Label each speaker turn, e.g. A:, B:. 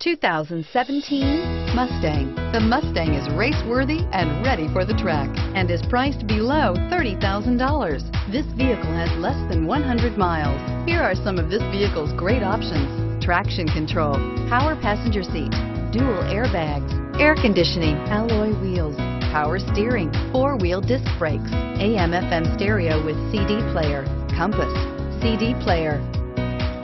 A: 2017 Mustang. The Mustang is race-worthy and ready for the track and is priced below $30,000. This vehicle has less than 100 miles. Here are some of this vehicle's great options. Traction control, power passenger seat, dual airbags, air conditioning, alloy wheels, power steering, four-wheel disc brakes, AM FM stereo with CD player, compass, CD player,